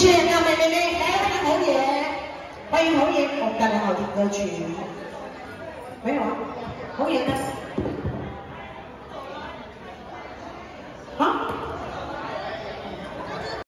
谢谢亮妹妹妹，来欢迎侯爷，欢迎侯爷，我们带来好听歌曲，没有啊，侯爷呢？